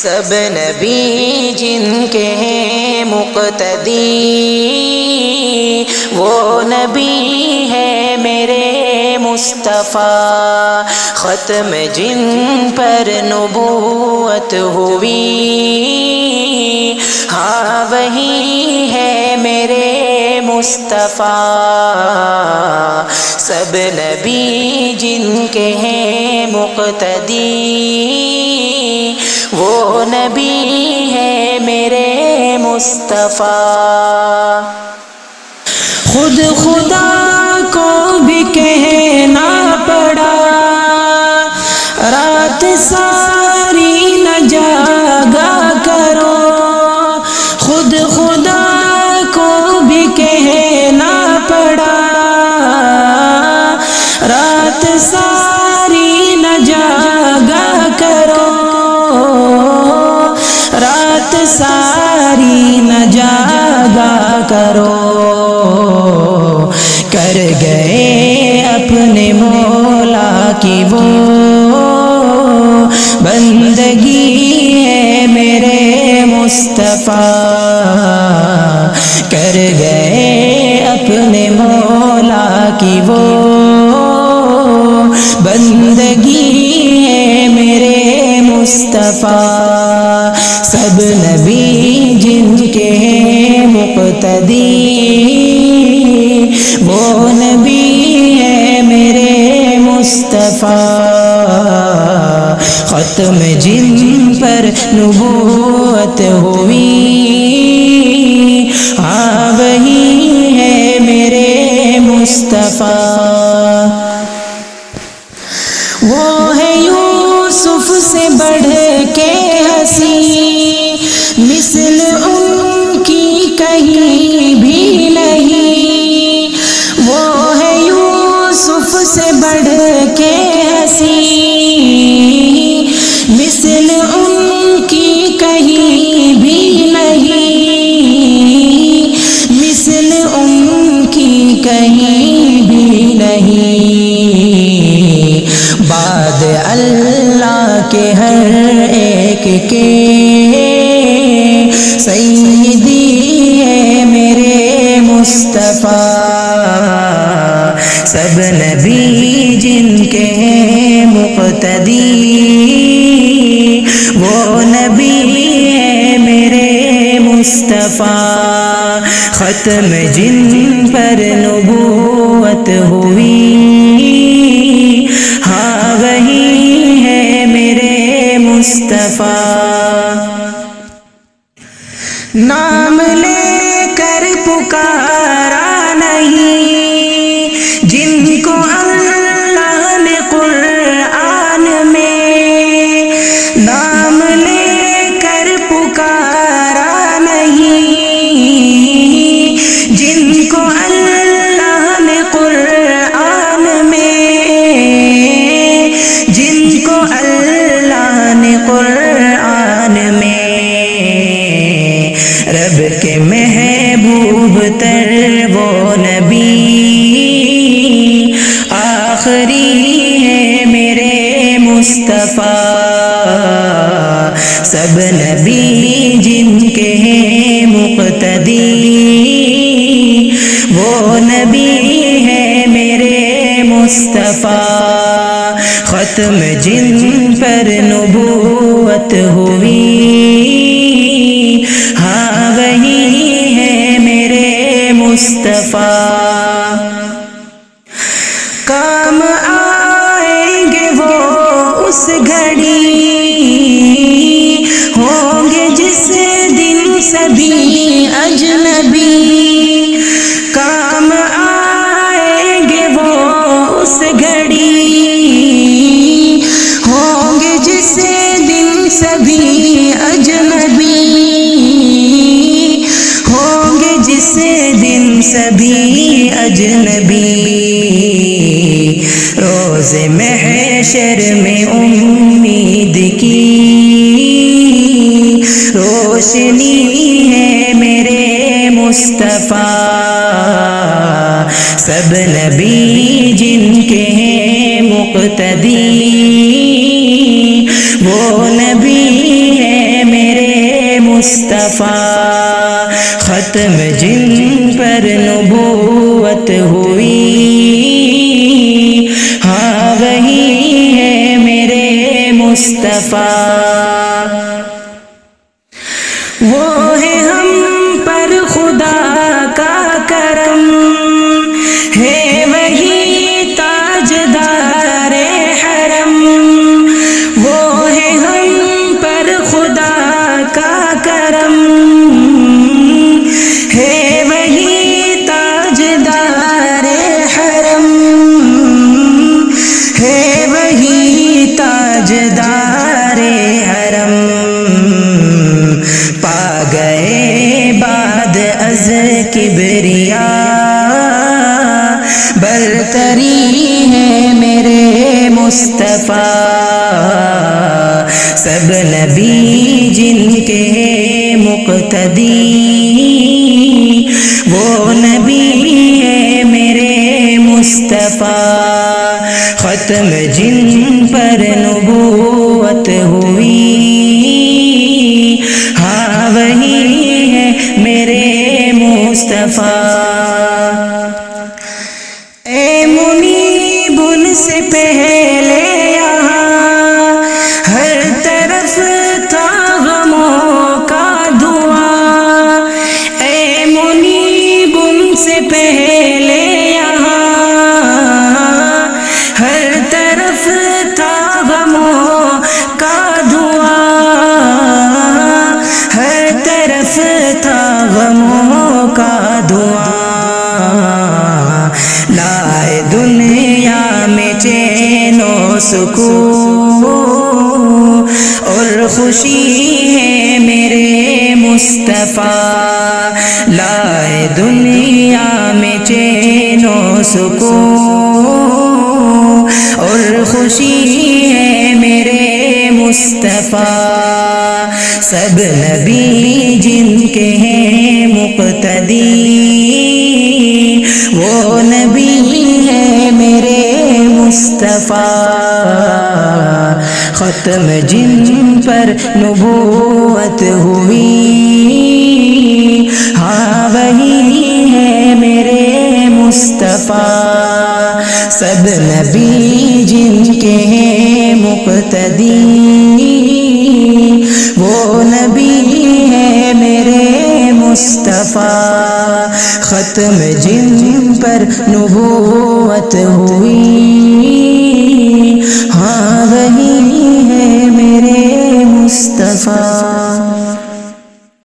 सब नबी जिनके हैं मुक्तदी, वो नबी है मेरे मुस्तफ़ा। ख़त्म जिन पर नबूत हुई हाँ वही है मेरे मुस्तफ़ा। सब नबी जिनके हैं मुक्तदी वो नबी है मेरे मुस्तफ़ा। खुद खुदा को भी कहना करो। कर गए अपने मोला की वो। बंदगी है मेरे मुस्तफ़ा। कर गए अपने मोला की वो। बंदगी है मेरे मुस्तफ़ा। सब नबी जिनके हैं मुक्तदी वो नबी है मेरे मुस्तफ़ा। ख़त्म जिन पर नबूत हुई। हाँ वही है मेरे मुस्तफ़ा। के सईदी है मेरे मुस्तफ़ा। सब नबी जिनके हैं मुक्तदी। वो नबी है मेरे मुस्तफ़ा। ख़त्म जिन पर नबूवत हुई। मुस्तफ़ा नाम लेकर पुकारा नहीं। रब के महबूब तर वो नबी। आखिरी है मेरे मुस्तफ़ा। सब नबी जिनके हैं मुक्तदी। वो नबी है मेरे मुस्तफ़ा। ख़त्म जिन पर नबूवत हाँ मुस्तफ़ा सभी अजनबी। रोज महशर में उम्मीद की। रोशनी है मेरे मुस्तफ़ा। सब नबी जिनके हैं मुक्तदी। मुस्तफ़ा ख़त्म जिन पर नबूवत हुई हाँ वही है मेरे मुस्तफ़ा। वो है करम है वही हरम। है वही ताजदार हरम। पा बाद अज किबरिया मुक्तदी वो नबी है मेरे मुस्तफ़ा। ख़त्म जिन पर नबूत हुई। हाँ वही है मेरे मुस्तफ़ा। था गमों का धुआँ। लाए दुनिया में चैनो सुकून, और खुशी है मेरे मुस्तफ़ा। लाए दुनिया में चैनो सुकून, और खुशी है मेरे मुस्तफ़ा। सब नबी जिनके हैं मुक्तदी वो नबी है मेरे मुस्तफ़ा। ख़त्म जिन पर नबूवत हुई हाँ वही है मेरे मुस्तफ़ा। सब नबी जिनके हैं मुक्तदी मेरे मुस्तफ़ा ख़त्म जिन जिन पर नबूवत हुई। हाँ वही है मेरे मुस्तफ़ा।